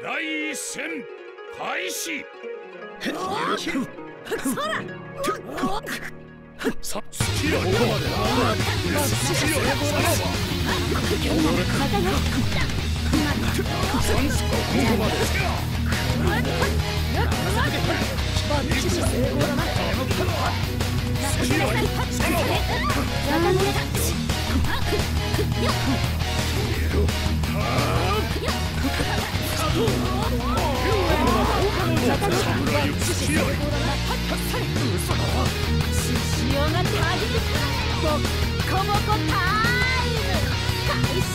第一戦開始。さ好きやここまでな好きやさらばここまでバッチシ成功だな好きやさらばまたね侍好きや潮が足りるボッコボコタイム開始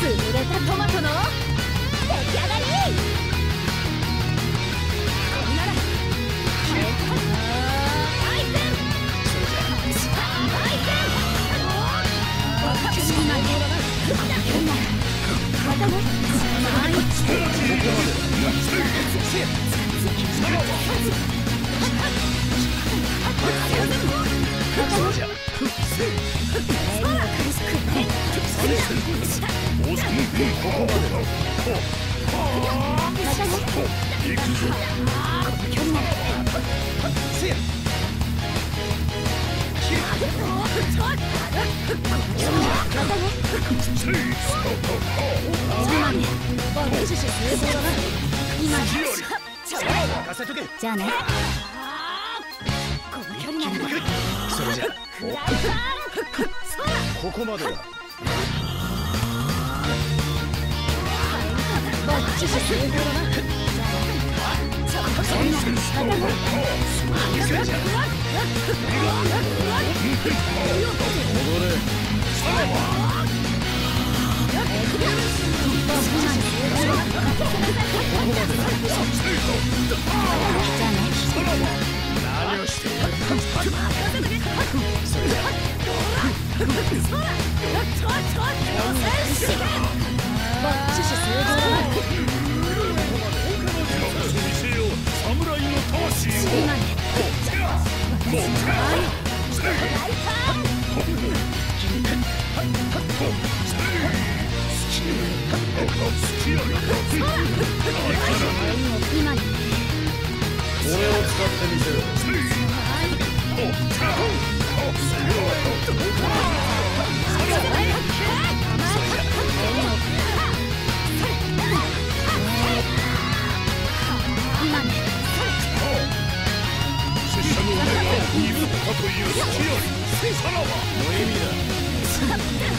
潰れたトマトの出来上がりこんなら回転回転今ねまたねバッチシ成功だな今ね任せとじゃあね。この距離ならそれじゃここまでだバッチシ成功だな。何侍の魂を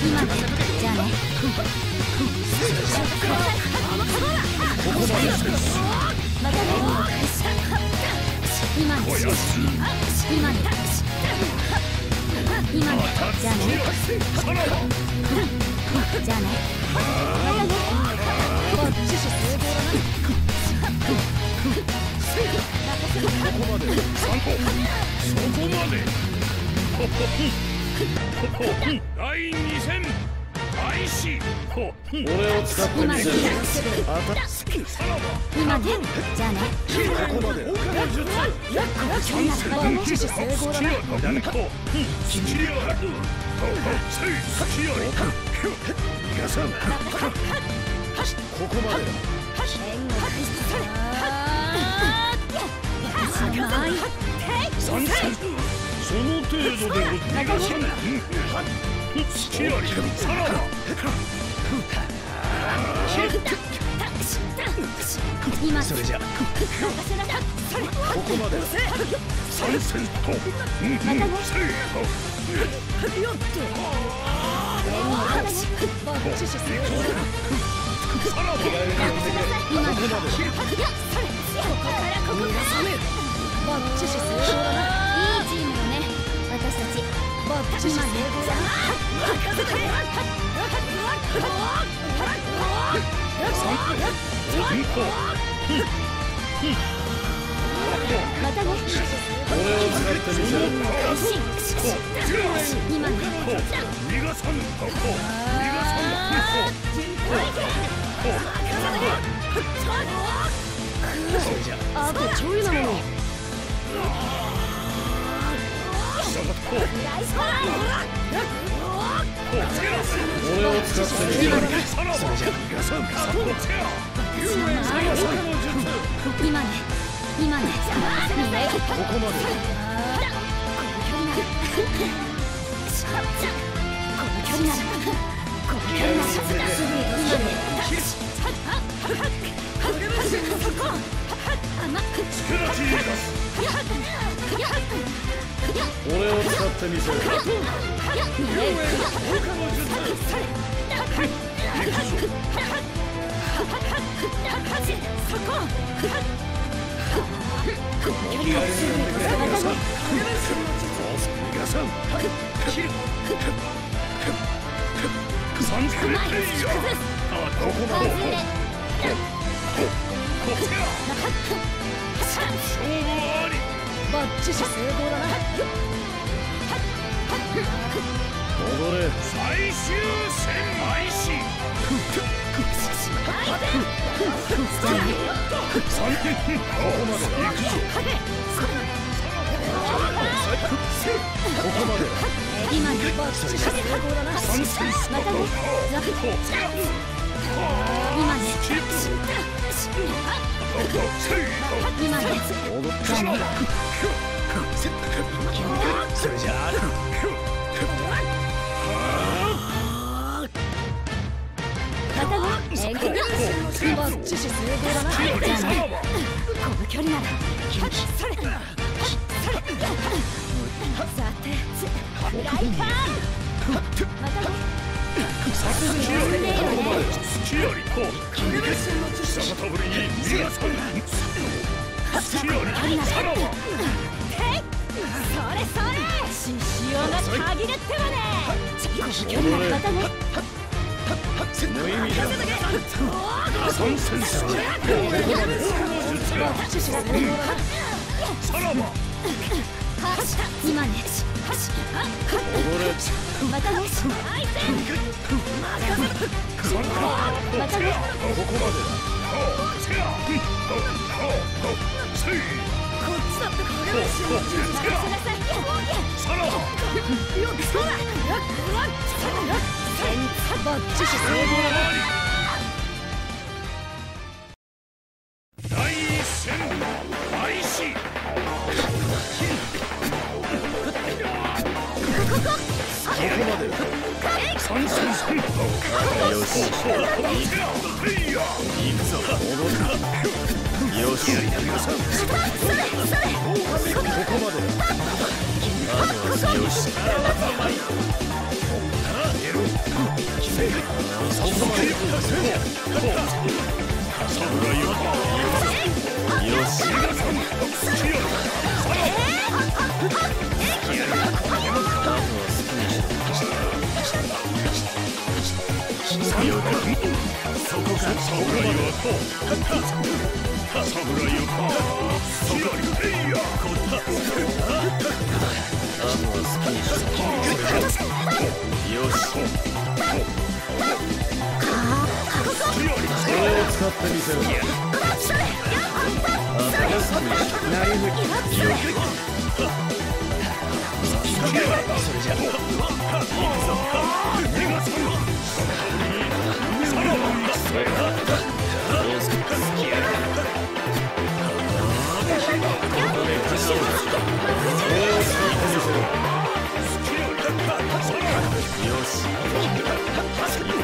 今じゃあねここまで戦士またね今ねこやす今ね今ねじゃあねさらばじゃあねまたねバッチシ成功だなここまで三歩そこまで。第二戦開始俺を使ってみせろあたさらば今ねじゃねここまでこの距離ならバッチシ成功だ。ななんとスキリアルほほせいスキアリ逃がさんここまでだ三戦その程度で逃がさんスキアリさらば今それじゃここまでだ。参戦とうんうんせいバッチシ成功だなさらば今ねこまでだここからここからバッチシ成あとちょいなのに俺を使ってみせるさらばそれじゃ逃がさん加藤チェア今ね今ねここまでこの距離ならこの距離ならすぐ今ねスクラチーダス俺を使ってみせるここまでこちら勝負ありバッチシ成功だな戻れ最終戦開始三点ここまで行くぞここまで今ねバッチシ成功だな三戦スタートこちら今ね今ね戻っそれじゃあ片が演技バッチシ成功だこの距離ならそれさてライパンまたね。今ね。またねまたねここまでチェアせいこっちだってこれはしよう任せなさいさらばよくそうだバッチシ成功だな第よしここまで。あとはよしよしろそこか侍よと侍よとスキアリプレイヤーあとは好きにし。ろよしスキアリこれを使ってみせるあとは好きにしろなるべきよこれを使ってみせるよ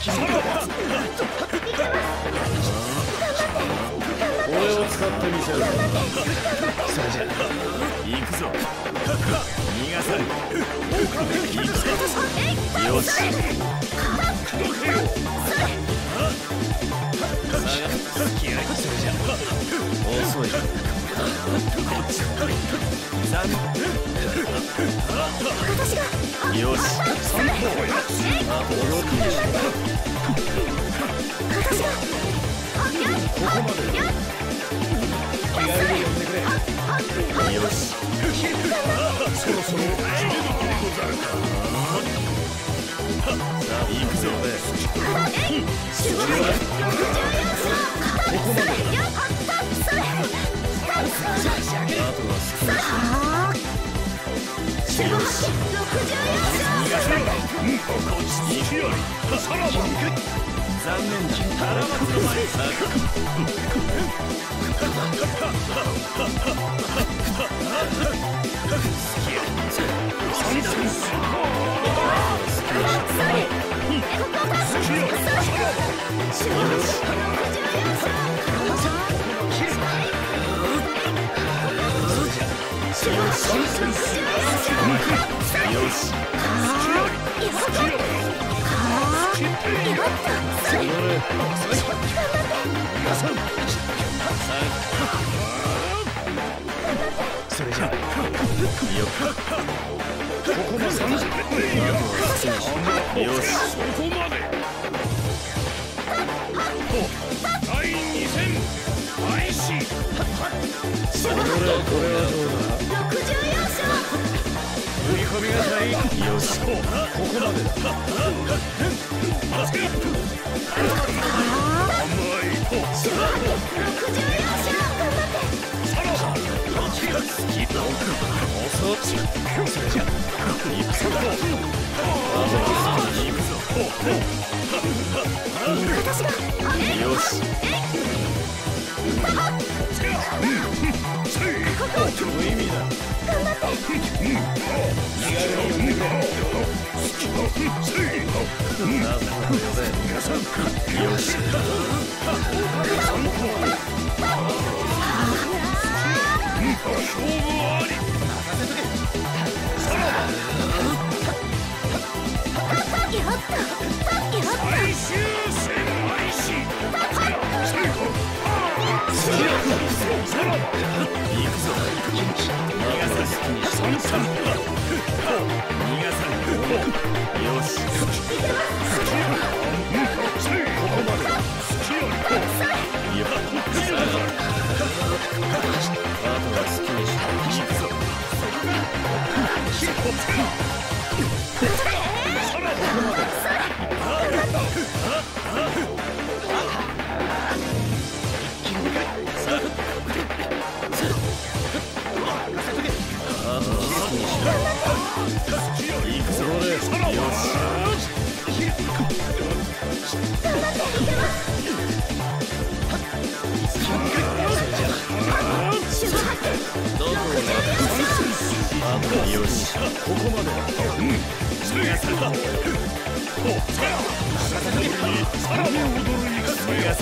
し行くぞなんだ俺を使ってみせるそれじゃ行くぞ逃がさぬよし。それじゃ遅い残よしあ戻ってみろこよし。そろそろ締め時でござるか行くぞ。守護杯64勝ことは少ないはあ守護杯64勝こっちにさらば残念だ腹松の前さ参戦する参戦するよし切っているそれじゃよっここよしそこまでほ第2戦開始これはどうだ振り込みが足りんよしここまでだ甘いほさら。ば遅っそれじゃ行くぞ行くぞよし最終戦さら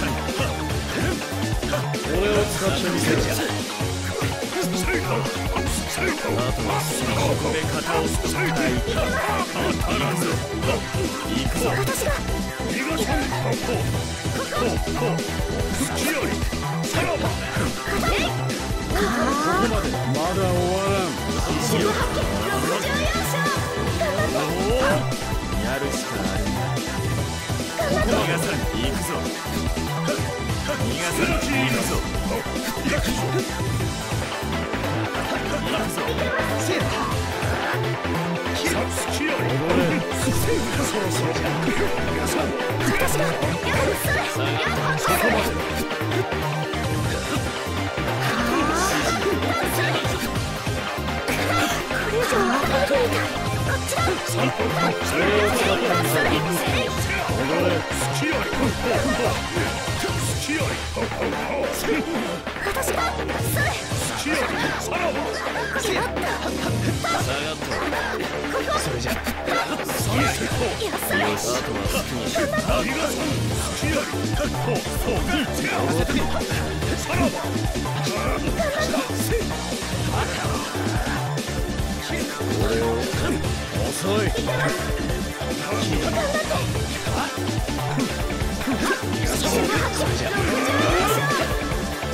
ぬ俺を使ってみせるあとはその込め方をはい当たらず行くぞ逃がさんほほ好きありさらばここまで。まだ終わらんよやるしかあるんだ逃がさん行くぞ逃がさん行くぞ行くぞ好きありそろそろ逃がそれ。それじゃ。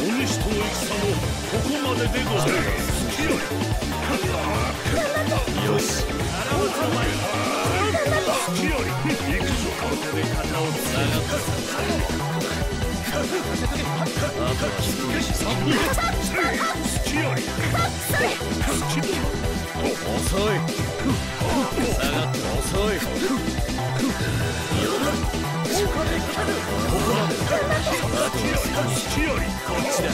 お主との戦もここまででござい下がこっちだ。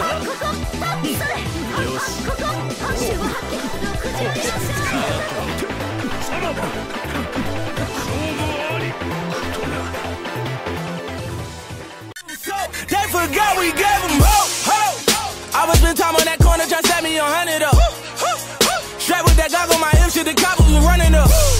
They forgot we gave them hope. hope. I was spend time on that corner trying to set me a hundred up. Straight with that goggle, my hip shit, the coppers was running up.